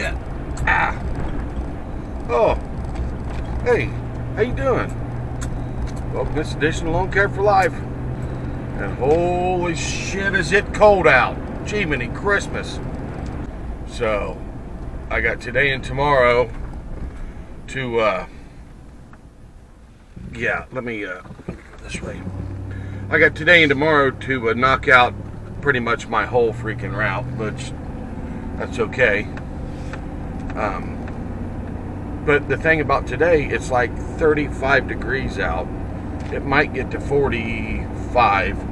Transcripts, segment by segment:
shit. Ah. Oh. Hey, how you doing? Welcome to this edition of Lawn Care for Life. And holy shit, is it cold out. Gee, many Christmas. So, I got today and tomorrow to, uh, yeah, let me, uh, this way. I got today and tomorrow to uh, knock out pretty much my whole freaking route, which that's okay. Um, but the thing about today, it's like 35 degrees out. It might get to 45.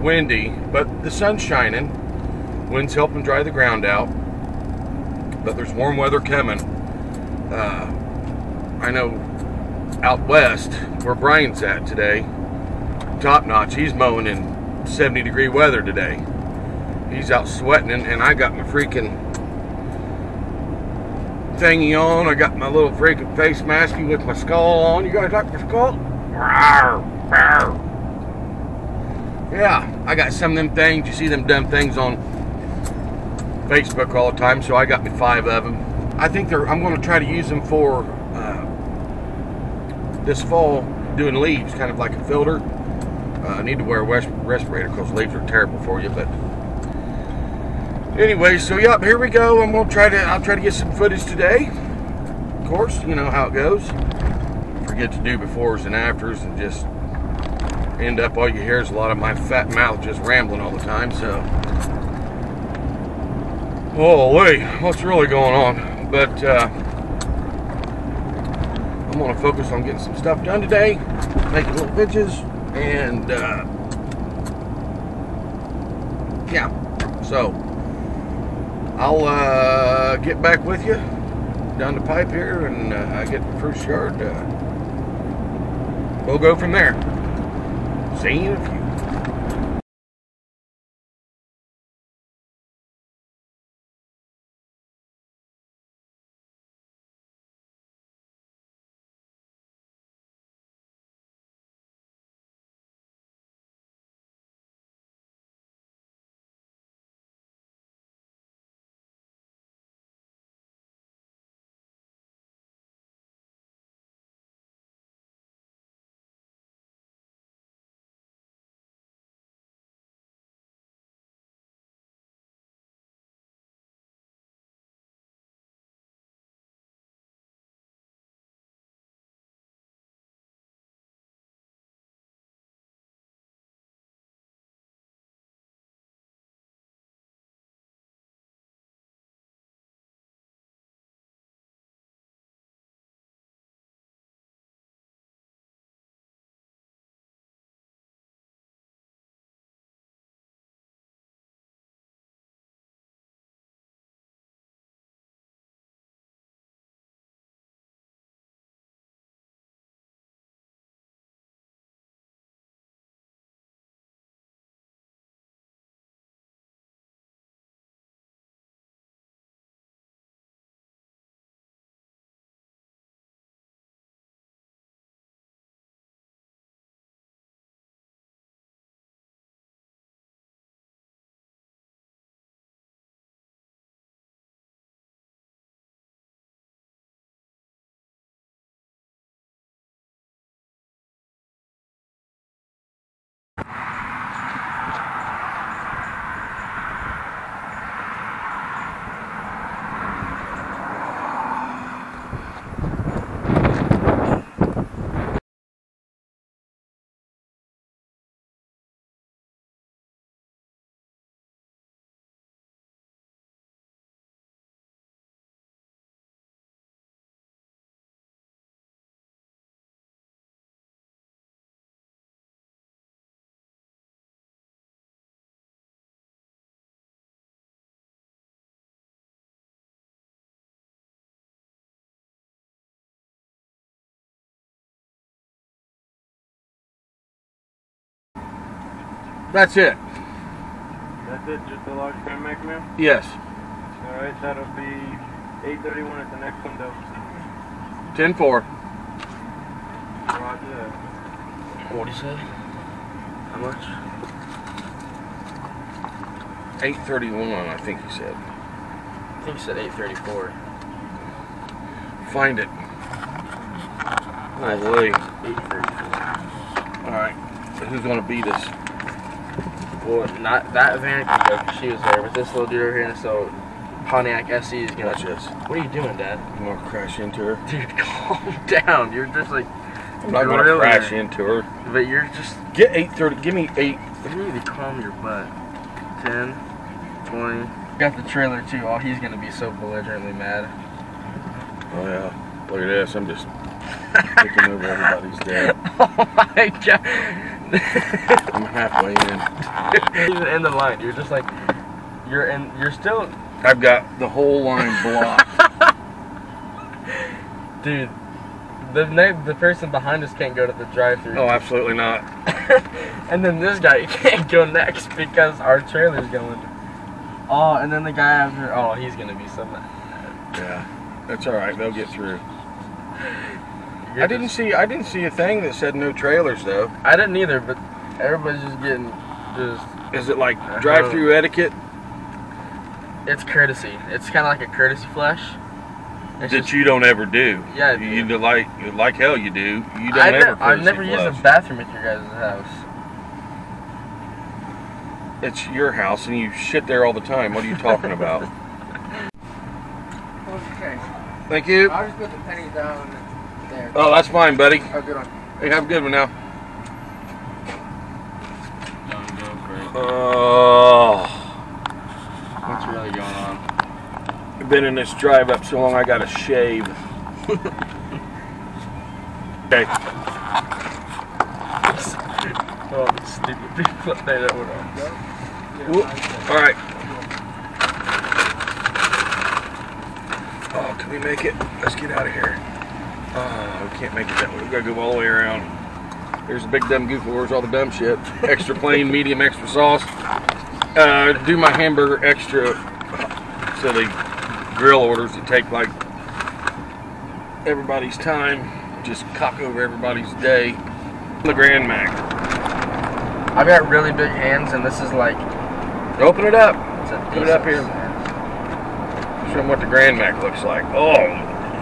Windy, but the sun's shining. Wind's helping dry the ground out. But there's warm weather coming. Uh, I know out west, where Brian's at today, top notch, he's mowing in 70 degree weather today. He's out sweating, and I got my freaking thingy on. I got my little freaking face masky with my skull on. You guys like my skull? Yeah, I got some of them things. You see them dumb things on Facebook all the time, so I got me five of them. I think they're. I'm going to try to use them for uh, this fall, doing leaves, kind of like a filter. Uh, I need to wear a respirator because leaves are terrible for you, but anyway, so yep, here we go. I'm gonna try to I'll try to get some footage today. Of course, you know how it goes. Forget to do befores and afters and just end up all you hear is a lot of my fat mouth just rambling all the time, so holy, what's really going on? But uh, I'm gonna focus on getting some stuff done today, making little bitches, and uh, yeah, so I'll uh, get back with you down the pipe here and uh, I get the first yard. Uh, we'll go from there. See you in a few. That's it. That's it, just a large Grand Mac meal? Yes. Alright, that'll be 831 at the next window. 10 4. Roger that. What did he say? How much? 831, I think he said. I think he said 834. Find it. Holy. 834. All right. So who's gonna beat us? Well, not that van could go 'cause she was there, but this little dude over here, so Pontiac SE is gonna. Watch this. What are you doing, Dad? You wanna crash into her? Dude, calm down. You're just like, I'm not gonna Really? crash into her. but you're just. Get 830. Give me eight. You need to calm your butt. 10, 20. Got the trailer too. Oh, he's gonna be so belligerently mad. Oh yeah. Look at this. I'm just looking over everybody's dead. oh my god. I'm halfway in. Even in the line, you're just like, you're in, you're still, I've got the whole line blocked. dude. The ne- the person behind us can't go to the drive-through, oh, absolutely not. and then this guy can't go next because our trailer's going. Oh, and then the guy after, oh, he's gonna be so mad. Yeah. That's all right. They'll get through. You're I didn't just- see. I didn't see a thing that said no trailers though. I didn't either, but everybody's just getting, just. Is it like Uh-huh. drive-through etiquette It's courtesy. It's kind of like a courtesy flush. It's that just- you don't ever do? Yeah, I you, do. do like like hell you do. You don't I ever. ne- I've courtesy never used flush. a bathroom at your guys' house. It's your house and you shit there all the time. What are you talking about? Okay. Thank you. I'll just put the pennies down there. Oh, that's fine, buddy. Oh, good one. Hey, have a good one now. Oh, What's really going on? I've been in this drive up so long I gotta shave. okay. Oh, stupid people up there that were on. Whoop. All right. Oh, can we make it? Let's get out of here. Oh, we can't make it that way. We gotta go all the way around. There's a big dumb goofy. Where's all the dumb shit? Extra plain, medium, extra sauce. Uh, do my hamburger extra. So the grill orders that take like everybody's time. Just cock over everybody's day. The Grand Mac. I've got really big hands, and this is like. Open it up. Put it up here. Show them what the Grand Mac looks like. Oh,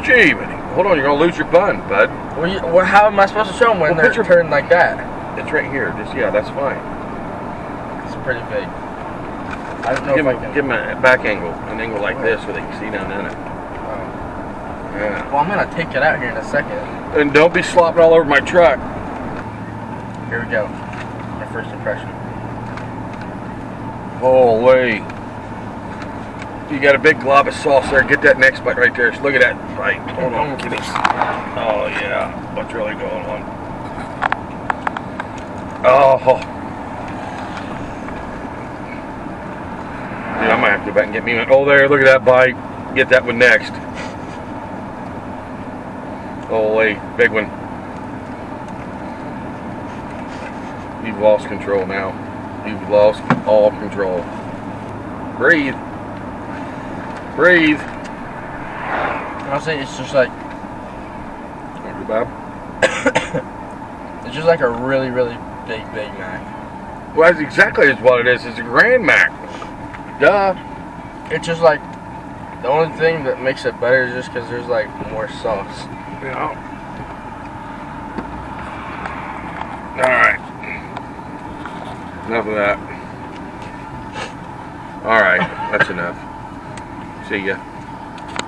gee. Hold on, you're gonna lose your bun, bud. Well, you, well, how am I supposed to show them when Well, they're your- turned like that? It's right here. Just yeah, that's fine. It's pretty big. I don't know Give if I can. give them a back angle, an angle like this, so they can see down in it. Oh. Yeah. Well, I'm gonna take it out here in a second. And don't be slopping all over my truck. Here we go. My first impression. Holy. You got a big glob of sauce there. Get that next bite right there. Look at that bite. Hold on. Mm-hmm. Give me. Oh yeah. What's really going on? Oh. Dude, I might have to go back and get me one. Oh, there. Look at that bite. Get that one next. Holy, big one. You've lost control now. You've lost all control. Breathe. Breathe. Honestly, it's just like Thank you, Bob. it's just like a really, really big Big Mac. Well, that's exactly what it is. It's a Grand Mac. Duh. It's just like the only thing that makes it better is just because there's like more sauce. Yeah. All right. Enough of that. All right. That's enough. See ya.